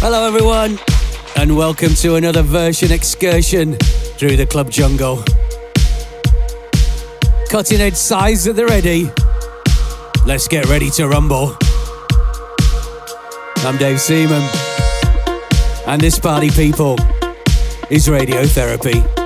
Hello, everyone, and welcome to another version excursion through the club jungle. Cutting edge size at the ready. Let's get ready to rumble. I'm Dave Seaman, and this party people is radiotherapy.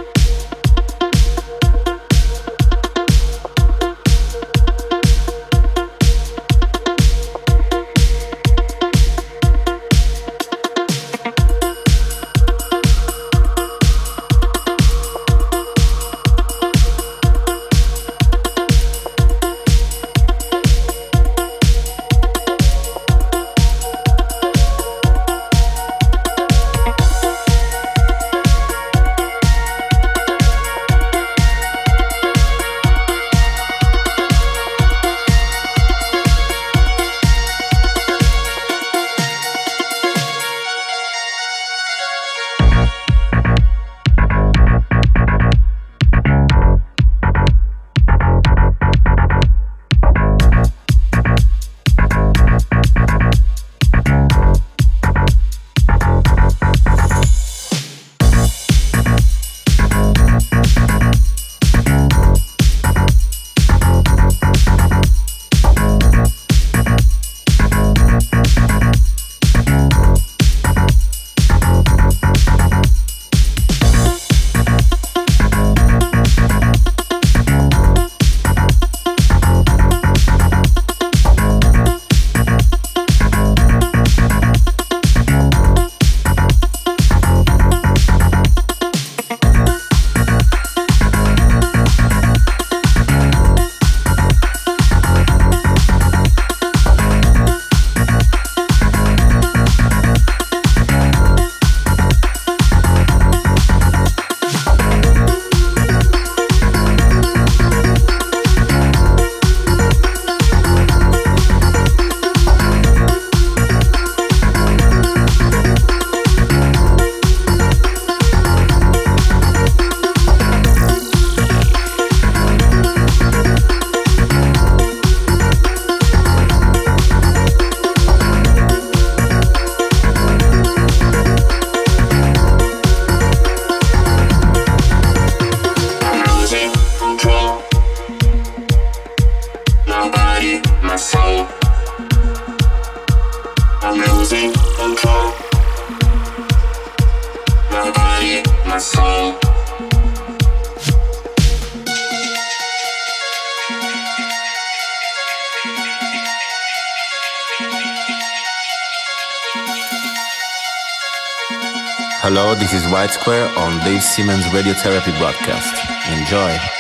Seaman's Radiotherapy broadcast. Enjoy.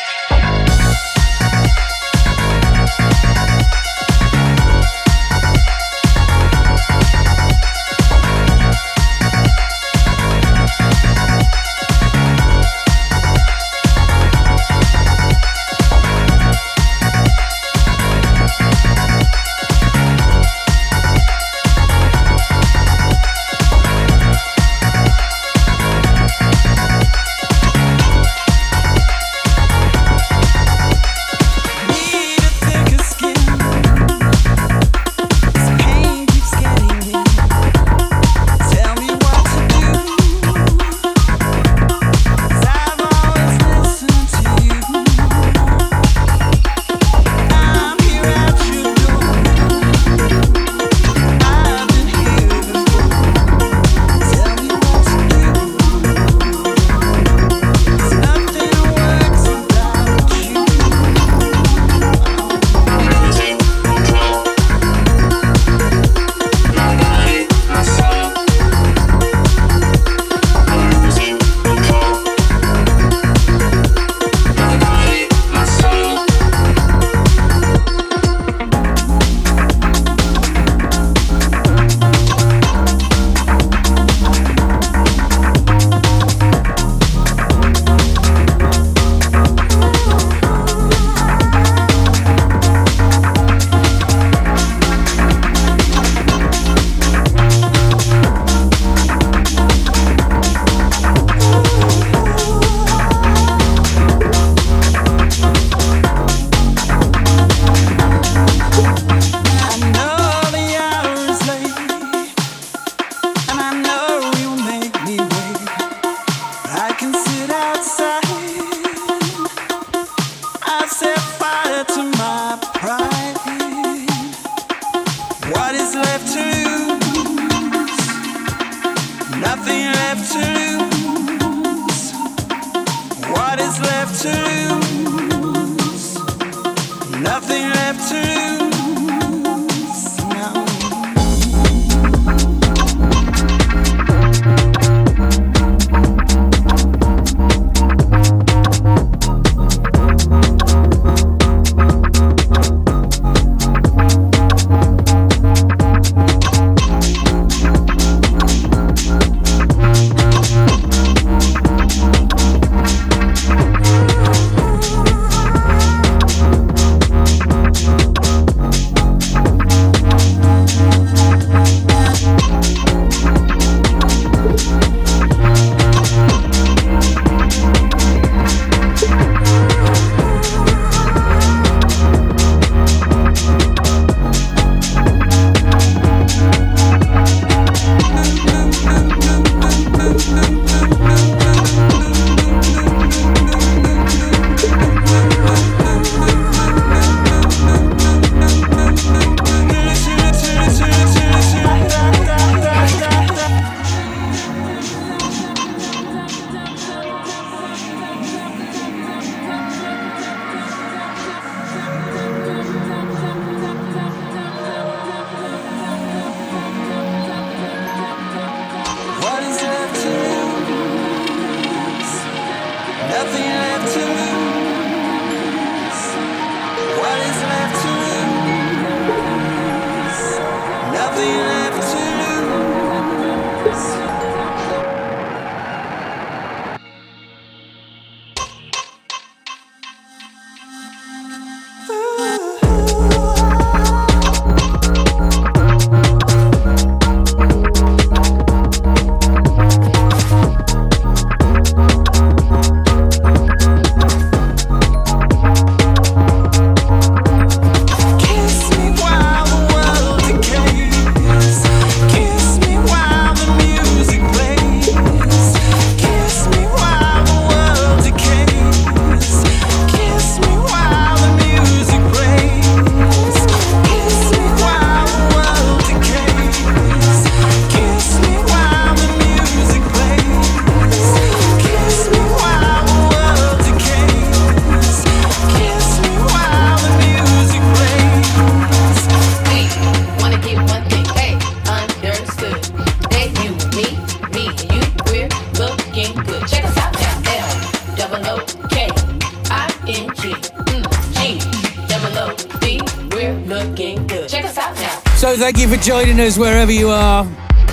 Thank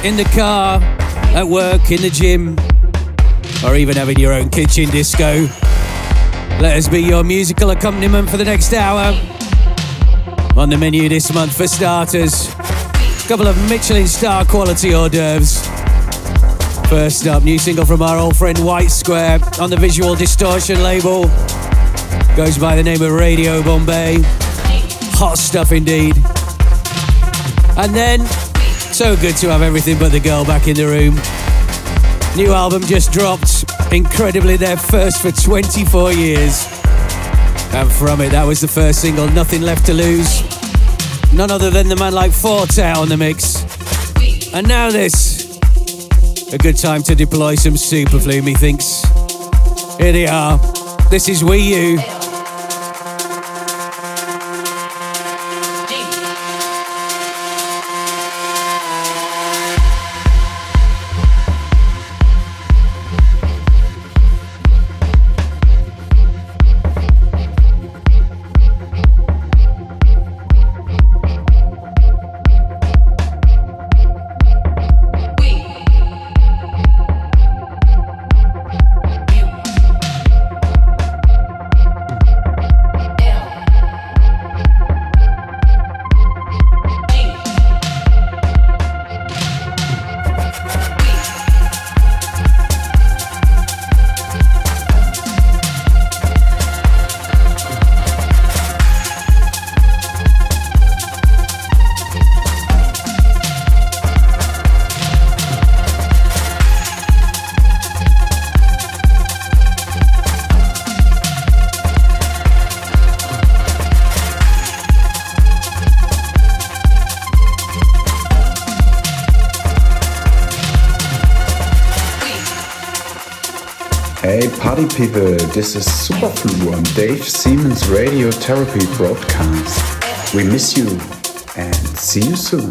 in the car, at work, in the gym, or even having your own kitchen disco. Let us be your musical accompaniment for the next hour. On the menu this month, for starters, a couple of Michelin star quality hors d'oeuvres. First up, new single from our old friend Whitesquare on the Visual Distortion label. Goes by the name of Radio Bombay. Hot stuff indeed. And then, so good to have everything but the girl back in the room. New album just dropped, incredibly their first for 24 years. And from it, that was the first single, Nothing Left to Lose. None other than the man like Four Tet on the mix. And now this. A good time to deploy some super superflu, methinks. Here they are. This is We You. Party people, this is Super Flu on Dave Seaman's Radio Therapy broadcast. We miss you and see you soon.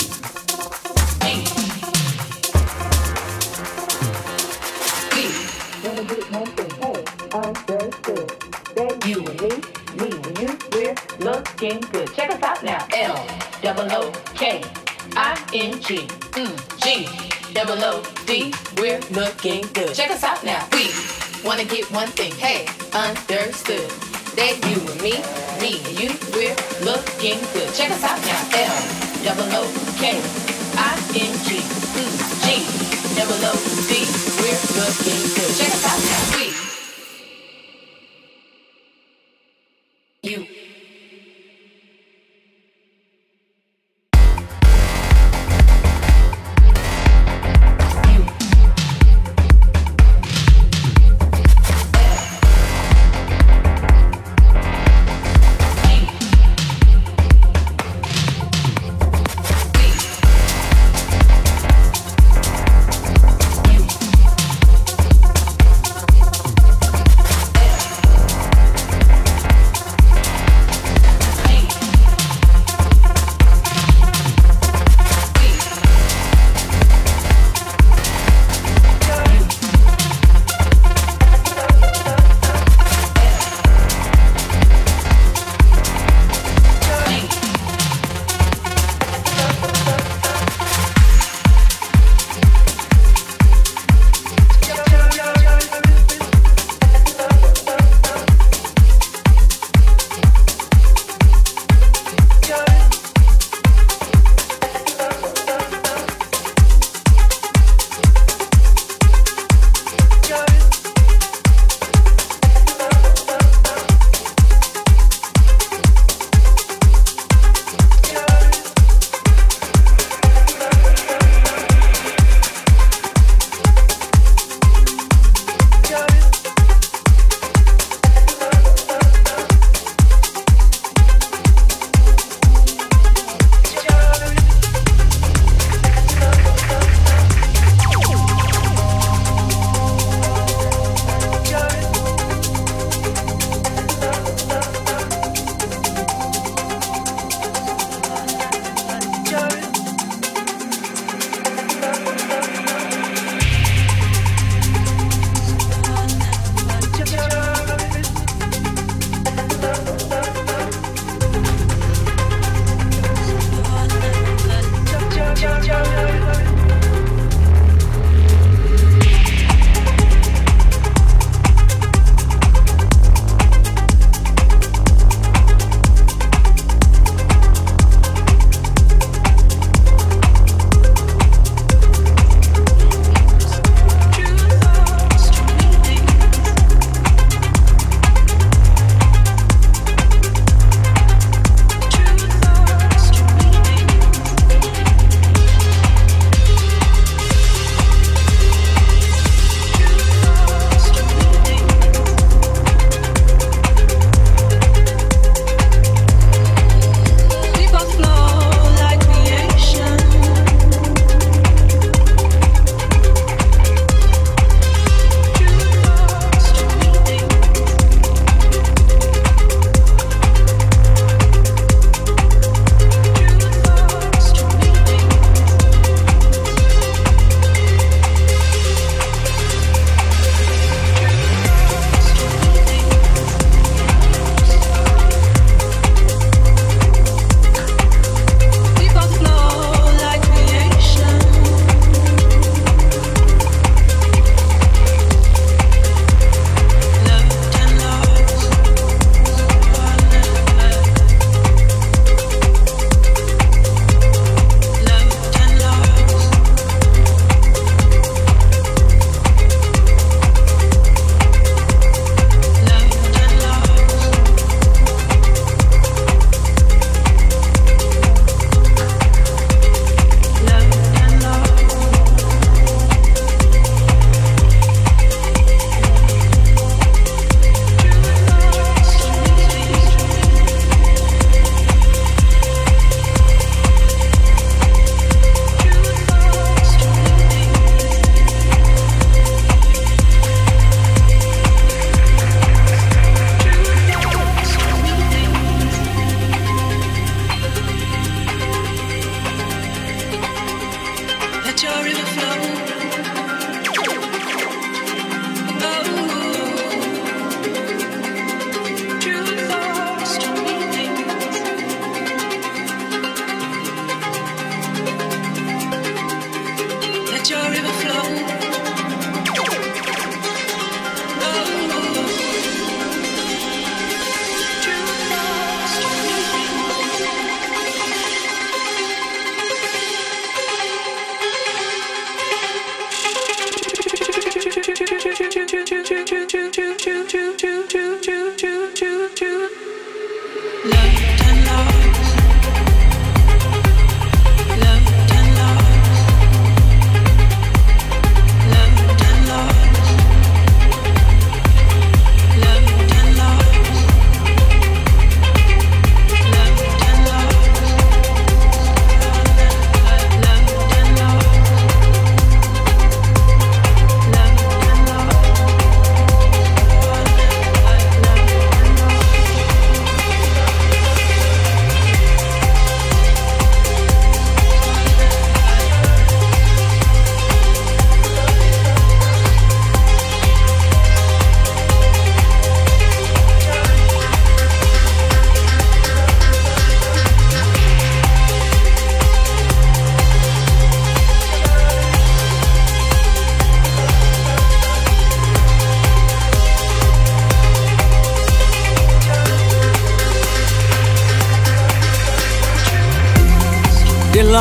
looking good. Check us out now. L double O K I N G mm, G double O D. We're looking good. Check wanna get one thing. Hey, understood.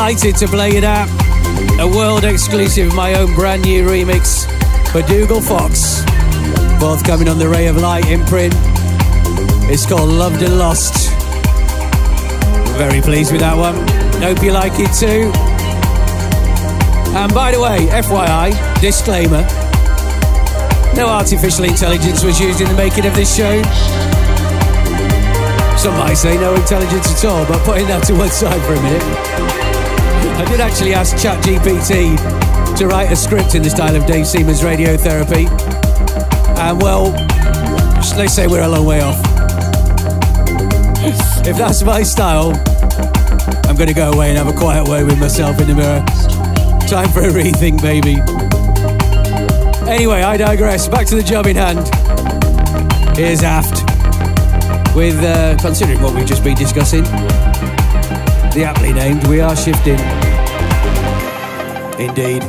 Delighted to play you that. A world exclusive, my own brand new remix for Dougal Fox. Forthcoming on the Ray of Light imprint. It's called Loved and Lost. Very pleased with that one. Hope you like it too. And by the way, FYI, disclaimer no artificial intelligence was used in the making of this show. Some might say no intelligence at all, but putting that to one side for a minute. I did actually ask ChatGPT to write a script in the style of Dave Seaman's radiotherapy. And well, let's say we're a long way off. If that's my style, I'm going to go away and have a quiet word with myself in the mirror. Time for a rethink, baby. Anyway, I digress. Back to the job in hand. Here's AFFKT. With, uh, considering what we've just been discussing, the aptly named We Are Shifting. Indeed.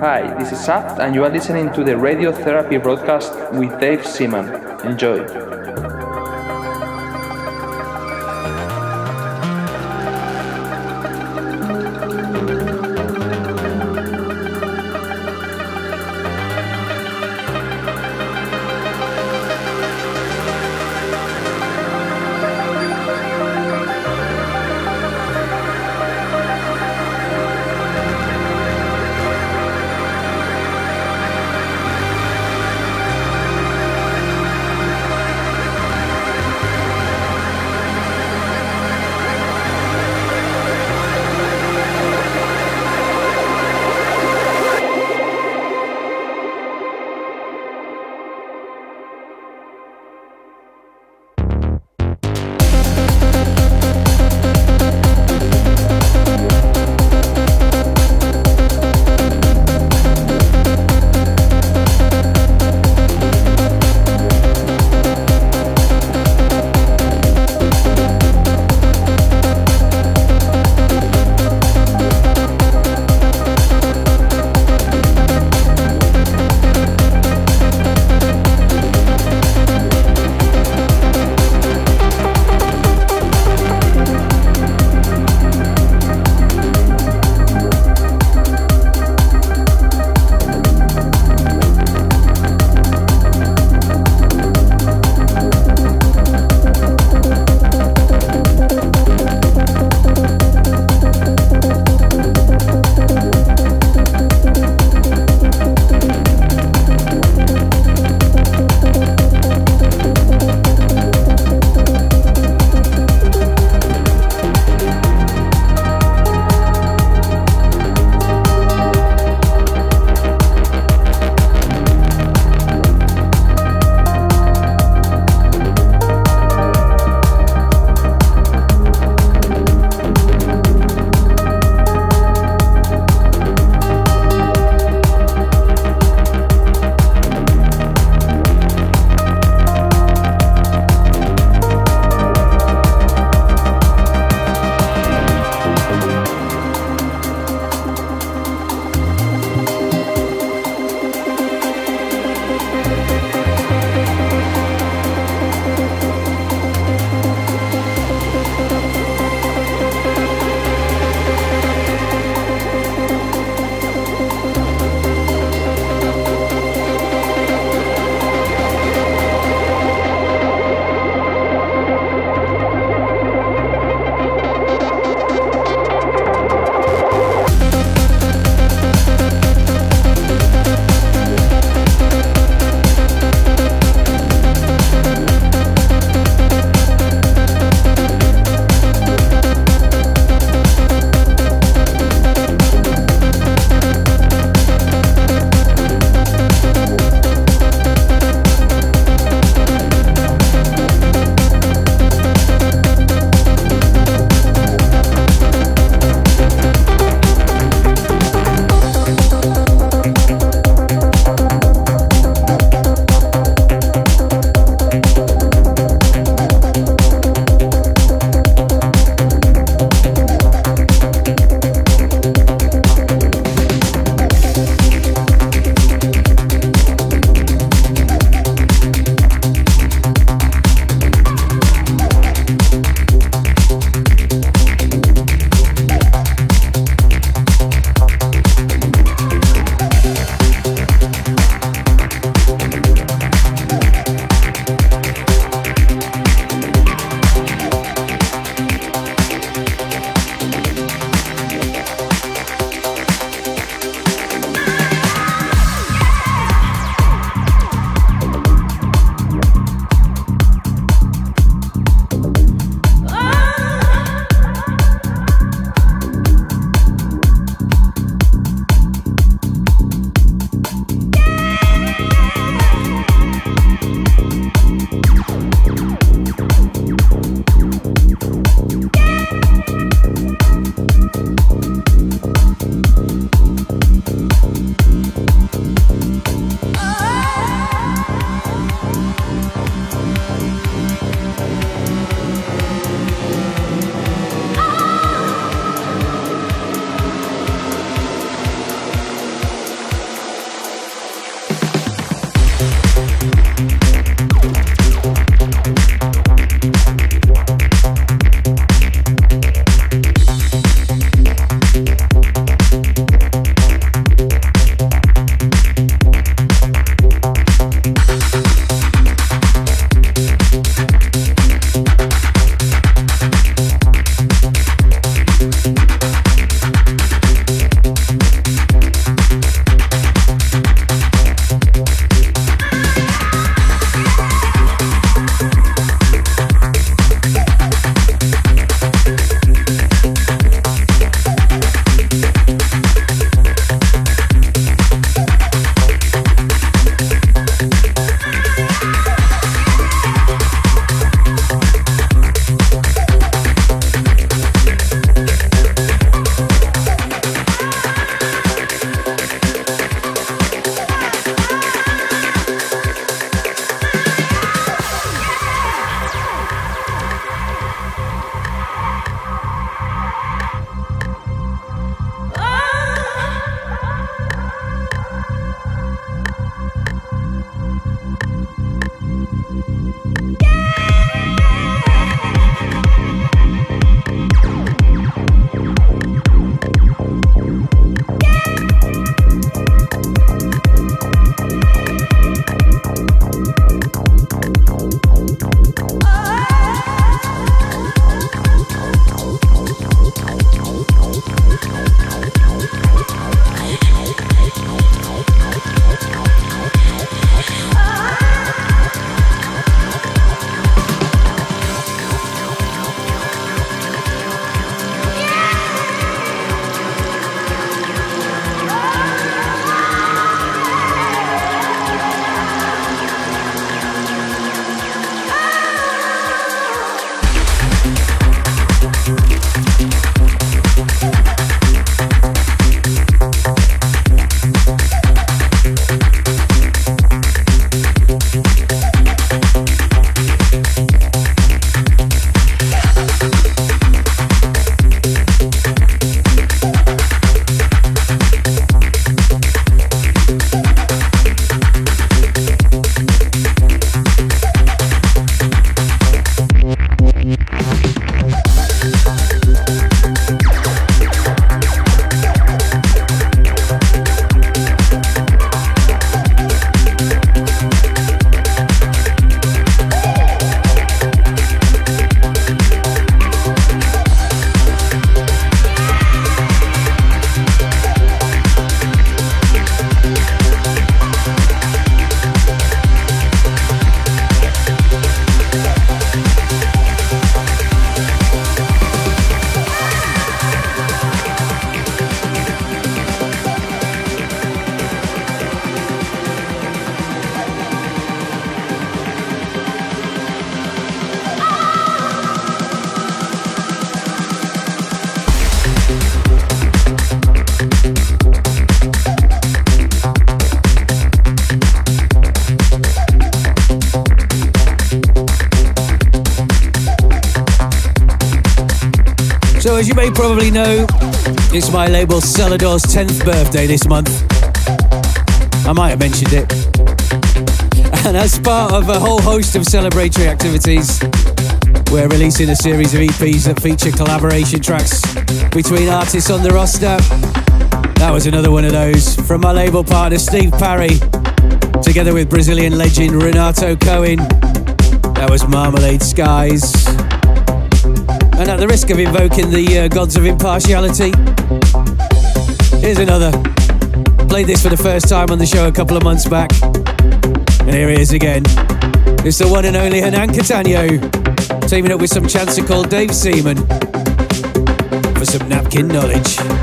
Hi, this is AFFKT, and you are listening to the Radiotherapy broadcast with Dave Seaman. Enjoy. Probably know, it's my label Selador's 10th birthday this month. I might have mentioned it. And as part of a whole host of celebratory activities, we're releasing a series of EPs that feature collaboration tracks between artists on the roster. That was another one of those from my label partner Steve Parry, together with Brazilian legend Renato Cohen. That was Marmalade Skies. And at the risk of invoking the uh, gods of impartiality, here's another. Played this for the first time on the show a couple of months back. And here he is again. It's the one and only Hernan Cattaneo, teaming up with some chancer called Dave Seaman for some napkin knowledge.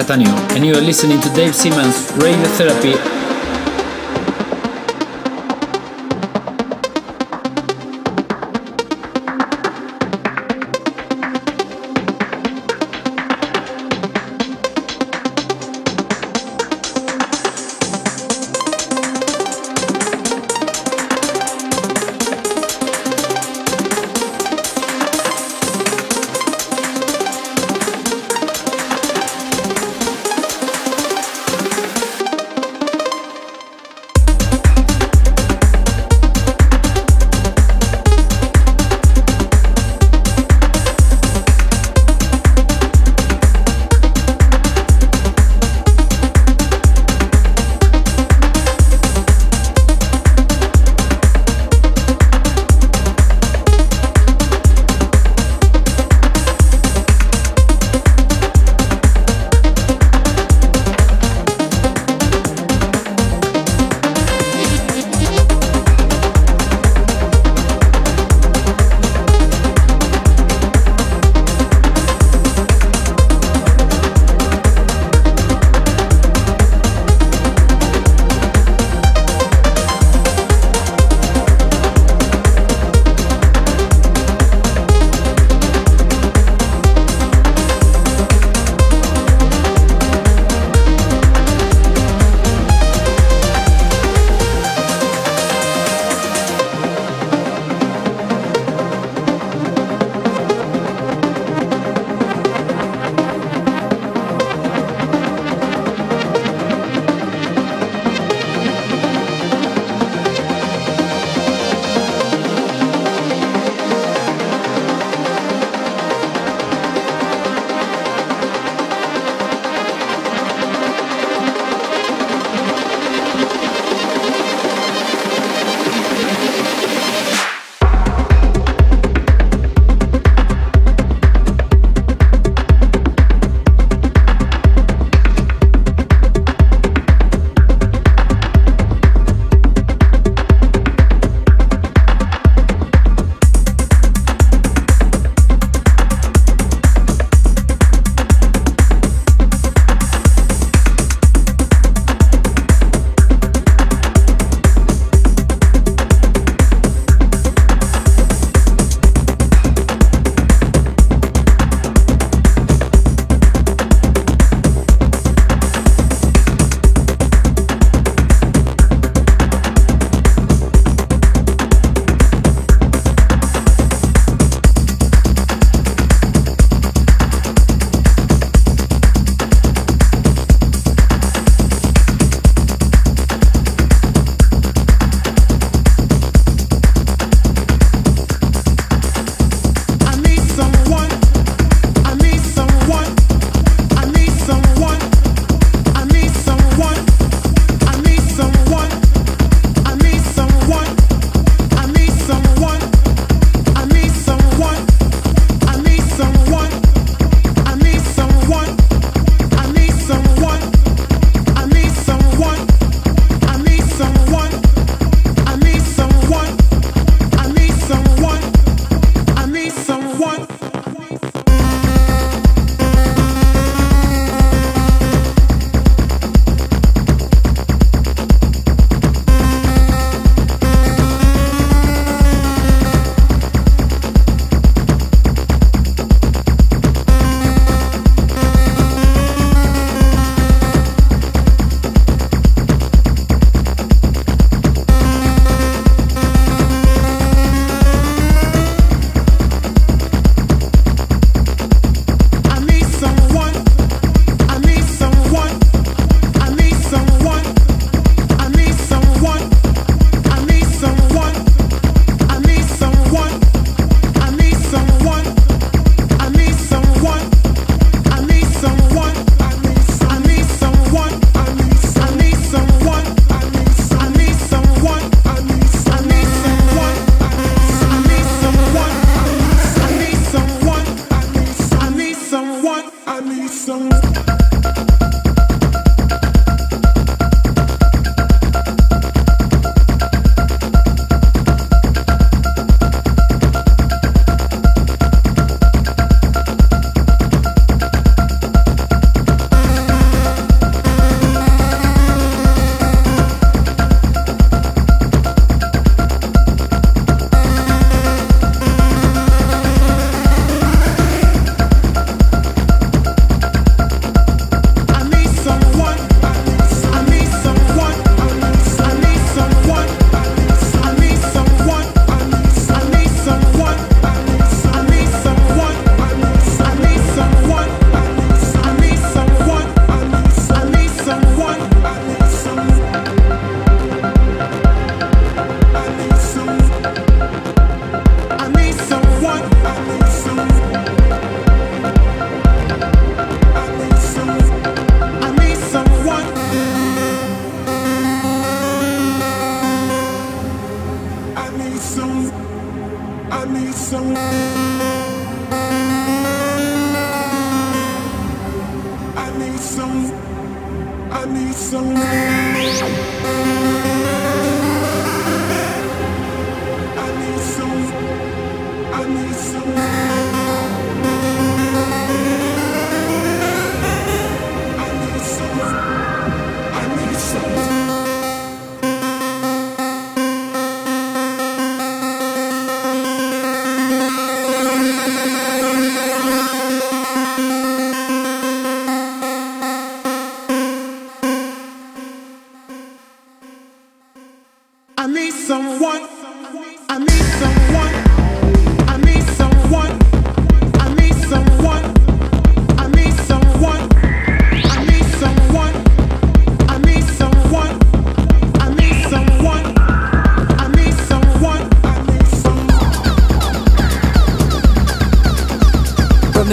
Cattaneo, and you are listening to Dave Seaman's Radiotherapy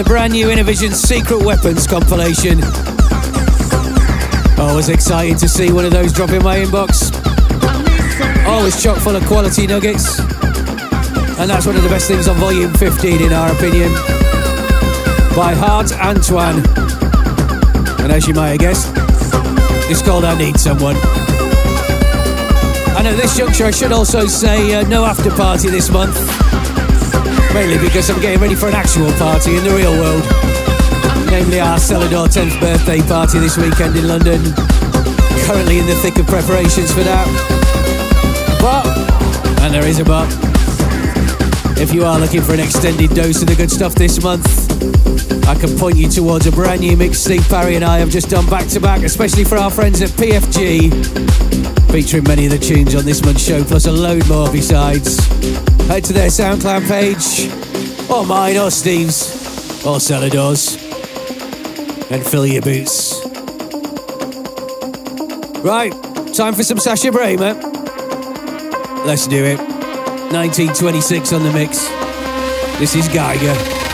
brand new Innervisions Secret Weapons compilation. Always excited to see one of those drop in my inbox. Always chock full of quality nuggets. And that's one of the best things on Volume 15, in our opinion. By Hardt Antoine. And as you might have guessed, it's called I Need Someone. And at this juncture, I should also say uh, no after party this month mainly because I'm getting ready for an actual party in the real world. Namely our Selador 10th birthday party this weekend in London. Currently in the thick of preparations for that. And there is a but, if you are looking for an extended dose of the good stuff this month, I can point you towards a brand new mix Steve Parry and I have just done back to back, especially for our friends at PFG, featuring many of the tunes on this month's show, plus a load more besides head to their SoundCloud page, or mine, or Steve's, or Selador's, and fill your boots. Right, time for some Sasha Sascha Braemer. Let's do it. 1926 on the mix. This is Geiger.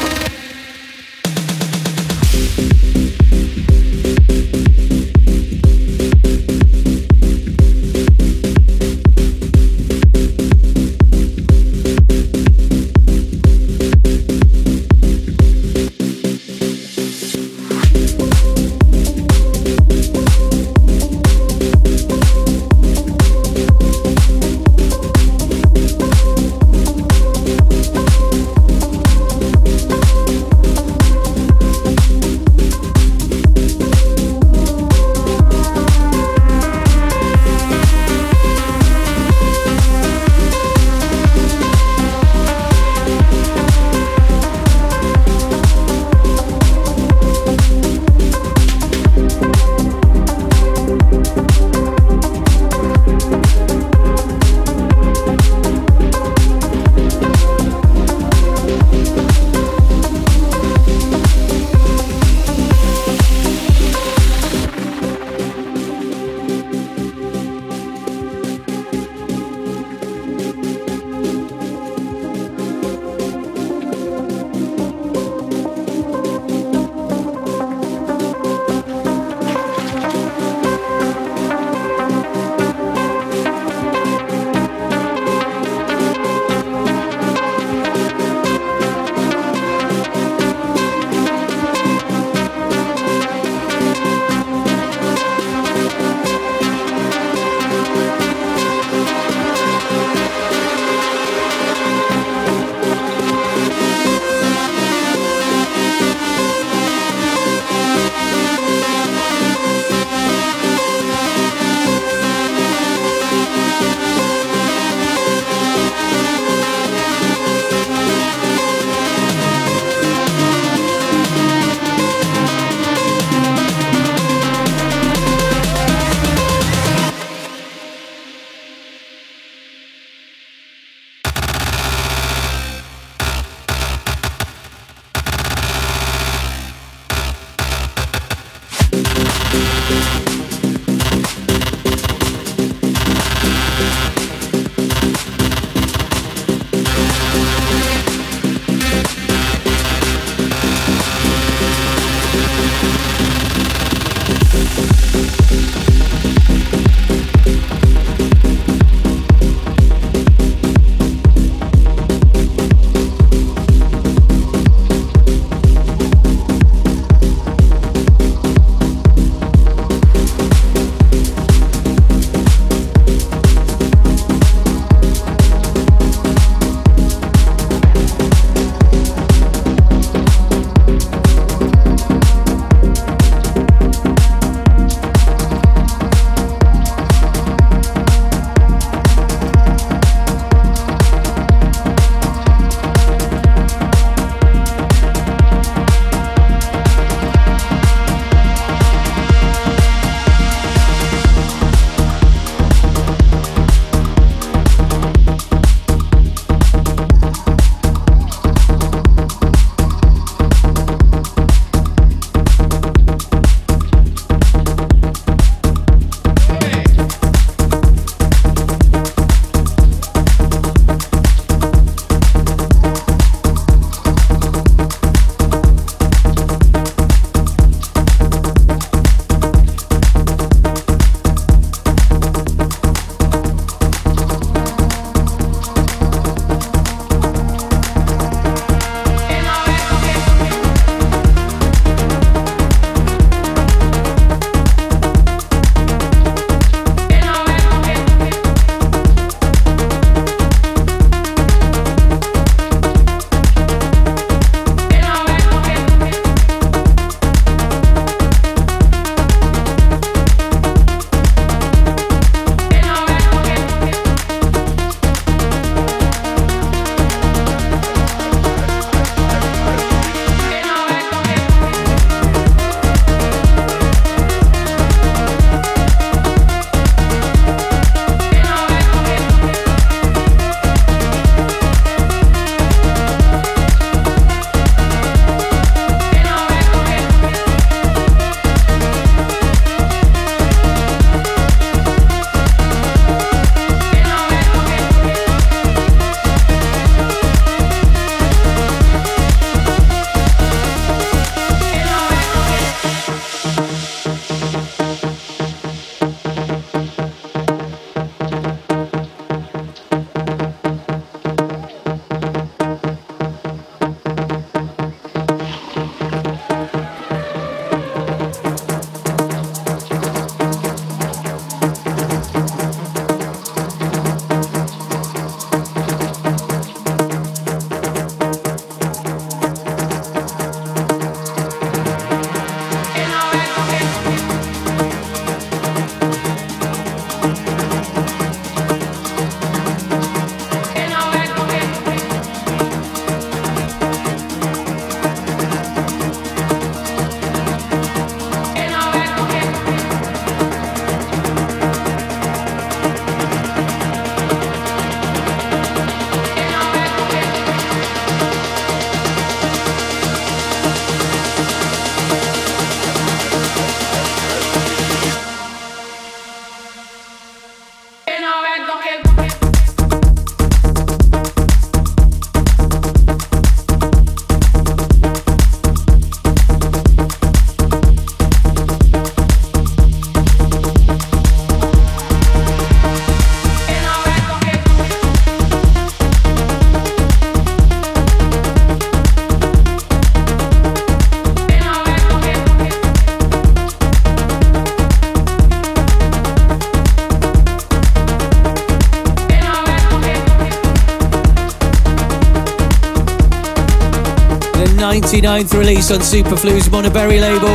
99th release on Superflu's Monaberry label.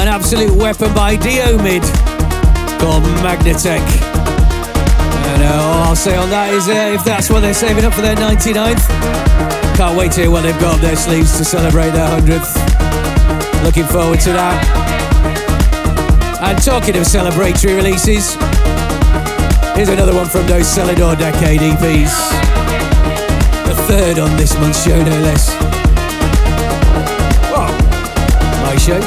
An absolute weapon by Deomid called Magnatec. And uh, all I'll say on that is uh, if that's what they're saving up for their 99th, can't wait to hear what they've got up their sleeves to celebrate their 100th. Looking forward to that. And talking of celebratory releases, here's another one from those Selador Decade EPs. The third on this month's show, no less. Show. Do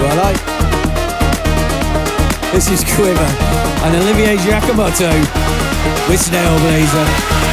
I like. This is Quivver and Olivier Giacomotto with Snailblazer.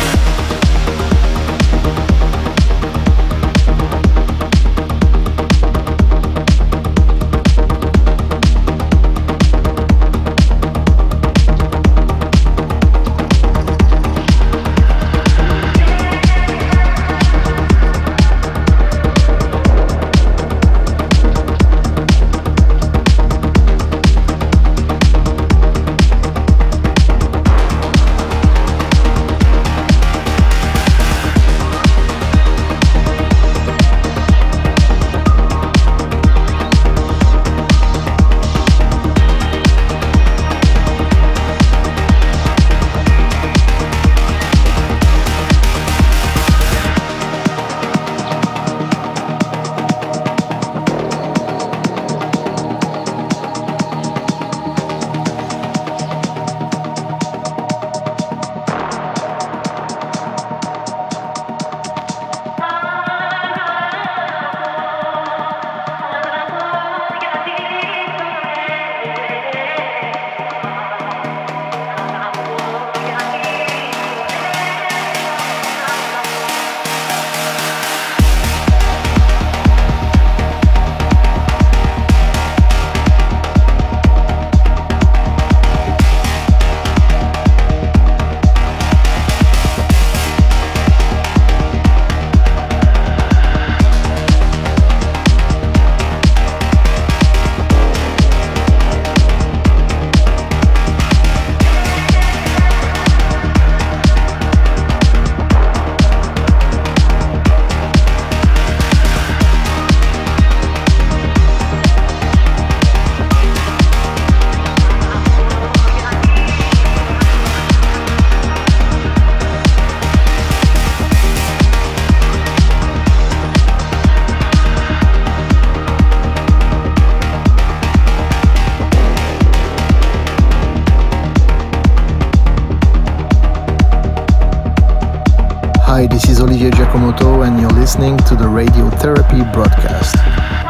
Listening to the Radiotherapy broadcast.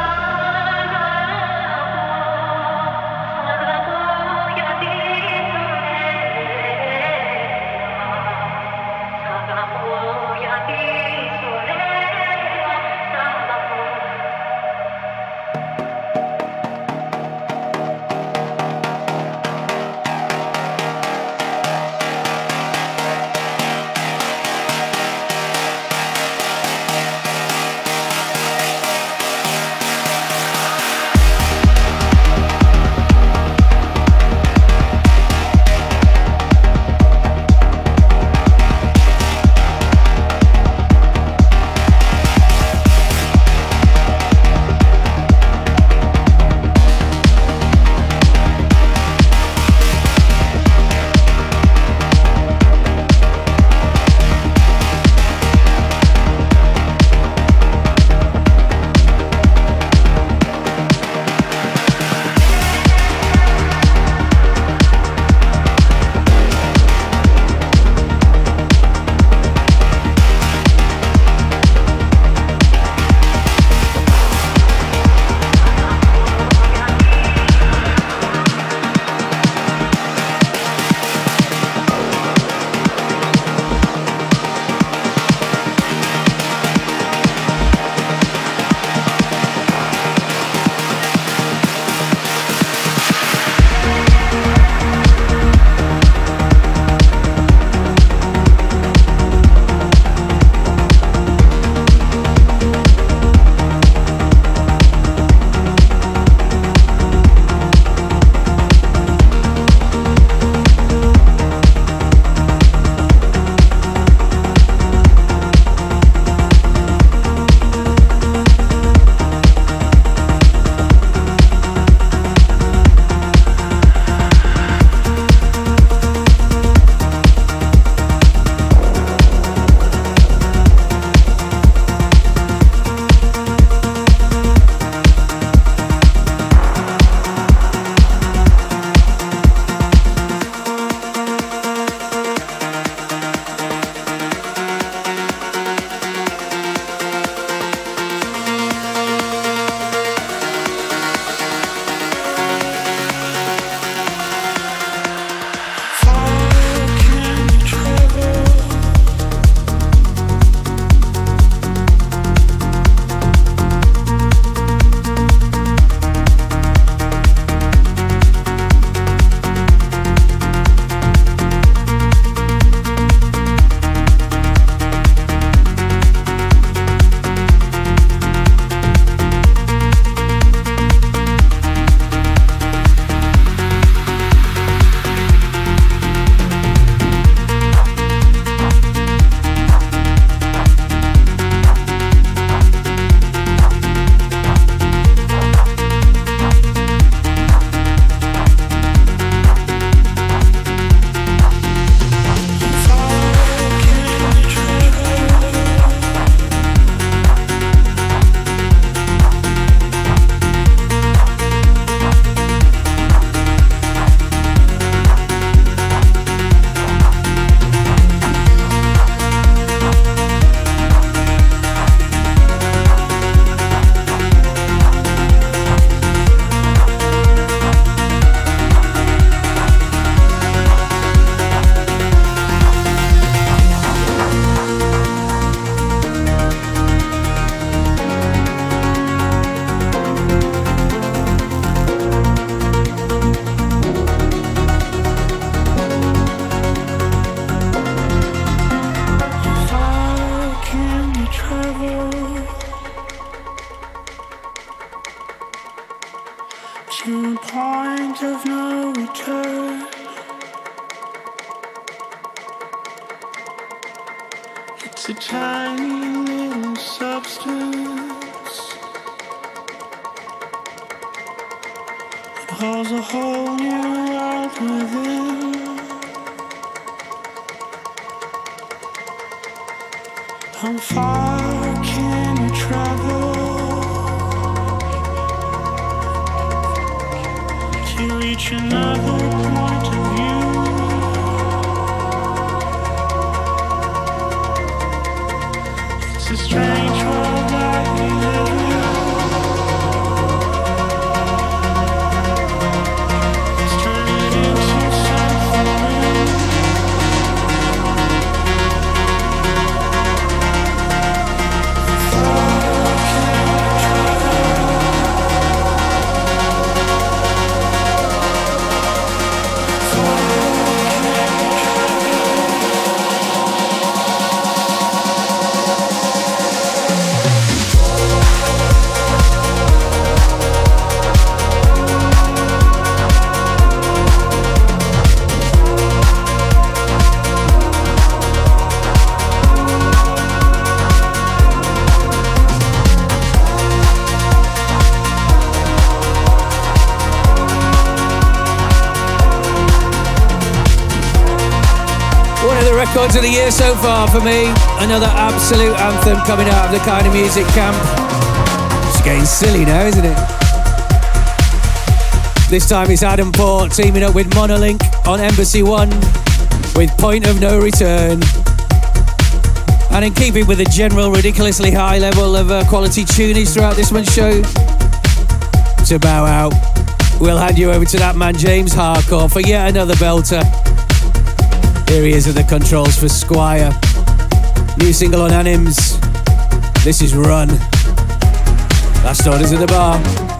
The year so far for me. Another absolute anthem coming out of the Keinemusik camp. It's getting silly now, isn't it? This time it's Adam Port teaming up with Monolink on Embassy One with Point of No Return. And in keeping with the general ridiculously high level of uh, quality tunage throughout this month's show, to bow out, we'll hand you over to that man James Harcourt, for yet another belter. Here he is at the controls for Squire. New single on Anims. This is Run. Last orders at the bar.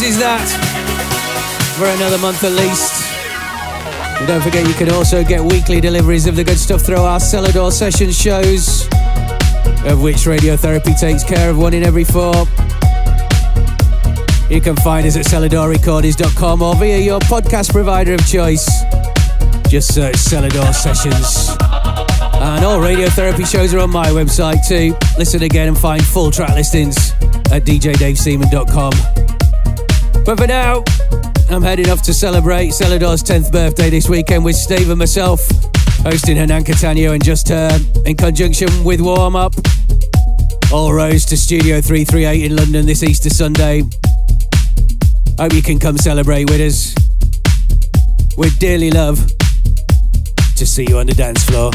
Is that for another month at least. And don't forget, you can also get weekly deliveries of the good stuff through our Selador Sessions shows, of which Radiotherapy takes care of one in every four. You can find us at seladorrecordings.com or via your podcast provider of choice. Just search Selador Sessions. And all radiotherapy shows are on my website too. Listen again and find full track listings at djdaveseaman.com. But for now, I'm heading off to celebrate Selador's 10th birthday this weekend with Steve and myself, hosting Hernan Cattaneo and Just in conjunction with Warm Up. All roads to Studio 338 in London this Easter Sunday. Hope you can come celebrate with us. We'd dearly love to see you on the dance floor.